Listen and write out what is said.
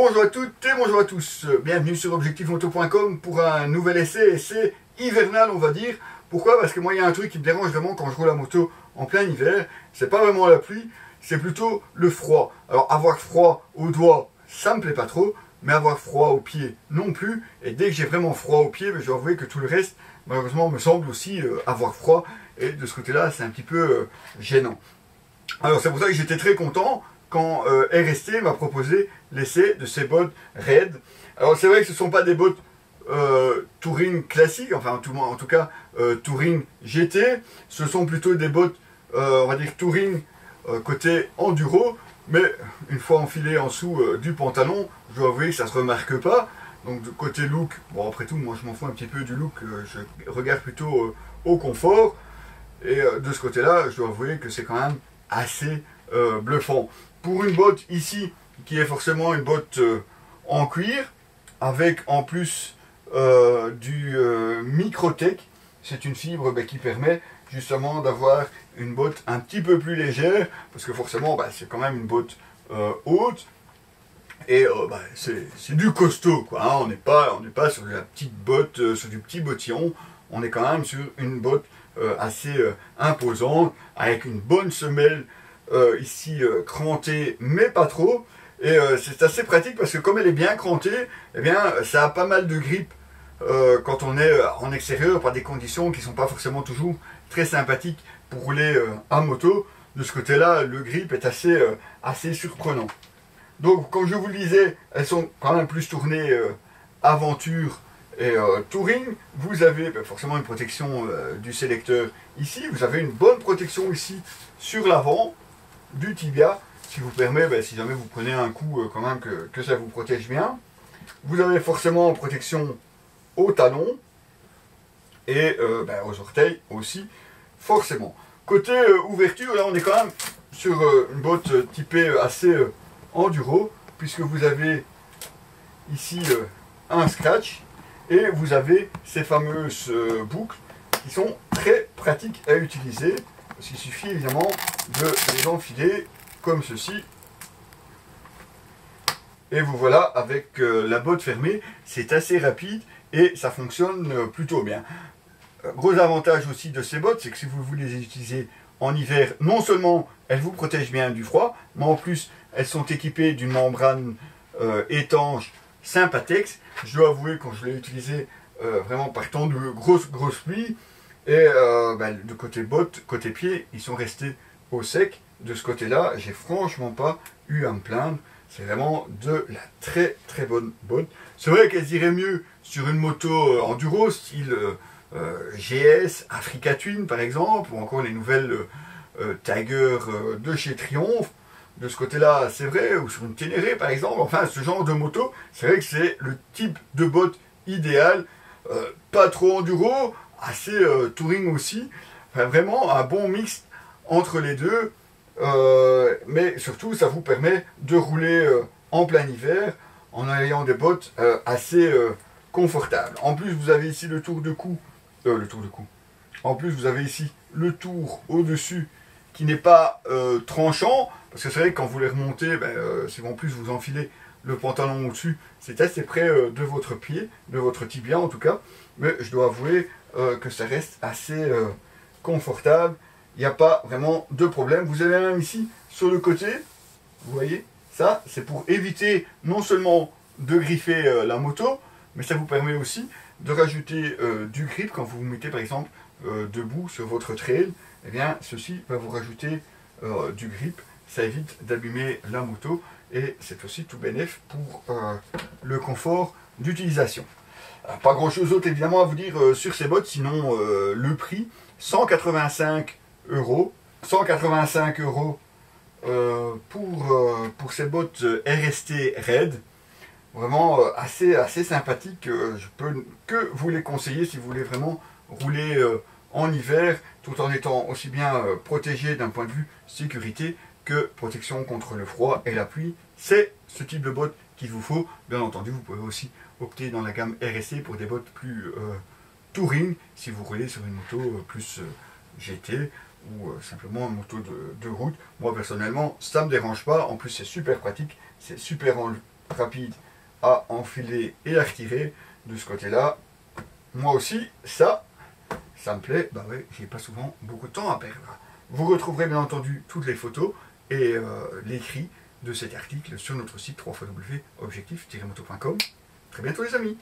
Bonjour à toutes et bonjour à tous, bienvenue sur objectifmoto.com pour un nouvel essai, essai hivernal on va dire. Pourquoi? Parce que moi il y a un truc qui me dérange vraiment quand je roule la moto en plein hiver, c'est pas vraiment la pluie, c'est plutôt le froid. Alors avoir froid aux doigts, ça me plaît pas trop, mais avoir froid aux pieds non plus, et dès que j'ai vraiment froid aux pieds, ben, je dois avouer que tout le reste malheureusement me semble aussi euh, avoir froid, et de ce côté-là c'est un petit peu euh, gênant. Alors c'est pour ça que j'étais très content quand euh, RST m'a proposé l'essai de ces bottes Red. Alors c'est vrai que ce ne sont pas des bottes euh, Touring classiques, enfin en tout, cas euh, Touring GT, ce sont plutôt des bottes, on va dire Touring côté enduro, mais une fois enfilé en dessous du pantalon, je dois avouer que ça ne se remarque pas. Donc côté look, bon après tout, moi je m'en fous un petit peu du look, je regarde plutôt au confort. Et de ce côté-là, je dois avouer que c'est quand même assez bluffant pour une botte ici, qui est forcément une botte euh, en cuir, avec en plus euh, du euh, Microtech, c'est une fibre ben, qui permet justement d'avoir une botte un petit peu plus légère, parce que forcément ben, c'est quand même une botte haute, et ben, c'est du costaud, quoi. Hein. on n'est pas, pas sur la petite botte, sur du petit bottillon, on est quand même sur une botte assez imposante, avec une bonne semelle euh, ici euh, mais pas trop. Et euh, c'est assez pratique parce que comme elle est bien crantée, eh bien, ça a pas mal de grippe quand on est en extérieur par des conditions qui sont pas forcément toujours très sympathiques pour rouler en moto. De ce côté-là, le grip est assez, assez surprenant. Donc, comme je vous le disais, elles sont quand même plus tournées aventure et touring. Vous avez ben, forcément une protection du sélecteur ici. Vous avez une bonne protection ici sur l'avant du tibia, qui vous permet, ben, si jamais vous prenez un coup, euh, quand même, que, ça vous protège bien. Vous avez forcément protection au talon et euh, ben, aux orteils aussi, forcément. Côté euh, ouverture, là on est quand même sur une botte typée assez enduro, puisque vous avez ici un scratch et vous avez ces fameuses boucles qui sont très pratiques à utiliser. Parce qu'il suffit évidemment de les enfiler comme ceci. Et vous voilà avec euh, la botte fermée. C'est assez rapide et ça fonctionne euh, plutôt bien. Euh, gros avantage aussi de ces bottes, c'est que si vous voulez les utiliser en hiver, non seulement elles vous protègent bien du froid, mais en plus elles sont équipées d'une membrane étanche Sympatex. Je dois avouer quand je l'ai utilisé vraiment par temps de grosses grosses pluies, et euh, ben, de côté botte, côté pied, ils sont restés au sec. De ce côté-là, j'ai franchement pas eu à me plaindre. C'est vraiment de la très très bonne botte. C'est vrai qu'elle irait mieux sur une moto euh, enduro, style euh, GS, Africa Twin par exemple, ou encore les nouvelles Tiger de chez Triumph. De ce côté-là, c'est vrai, ou sur une Ténéré par exemple. Enfin, ce genre de moto, c'est vrai que c'est le type de botte idéal. pas trop enduro, assez euh, touring aussi. vraiment un bon mix entre les deux. Euh, mais surtout, ça vous permet de rouler euh, en plein hiver en ayant des bottes assez confortables. En plus, vous avez ici le tour de cou. le tour de cou. En plus, vous avez ici le tour au-dessus qui n'est pas tranchant. Parce que c'est vrai que quand vous les remontez, ben, si en plus vous enfilez le pantalon au-dessus, c'est assez près de votre pied, de votre tibia en tout cas. Mais je dois avouer euh, que ça reste assez euh, confortable. Il n'y a pas vraiment de problème. Vous avez même ici, sur le côté, vous voyez, ça, c'est pour éviter non seulement de griffer euh, la moto, mais ça vous permet aussi de rajouter du grip quand vous vous mettez par exemple debout sur votre trail. Eh bien, ceci va vous rajouter du grip. Ça évite d'abîmer la moto et c'est aussi tout bénéf pour le confort d'utilisation. Euh, pas grand chose d'autre évidemment à vous dire euh, sur ces bottes, sinon euh, le prix, 185 euros. 185 euros pour, pour ces bottes RST Red. Vraiment assez, assez sympathique. je peux que vous les conseiller si vous voulez vraiment rouler en hiver tout en étant aussi bien protégé d'un point de vue sécurité que protection contre le froid et la pluie. C'est ce type de bottes qu'il vous faut. Bien entendu, vous pouvez aussi opter dans la gamme RSC pour des bottes plus euh, touring si vous roulez sur une moto euh, plus euh, GT ou simplement une moto de, route. Moi personnellement, ça ne me dérange pas. En plus, c'est super pratique, c'est super rapide à enfiler et à retirer de ce côté-là. Moi aussi, ça, ça me plaît. Bah ouais, j'ai pas souvent beaucoup de temps à perdre. Vous retrouverez bien entendu toutes les photos et euh, l'écrit de cet article sur notre site www.objectif-moto.com. Très bientôt les amis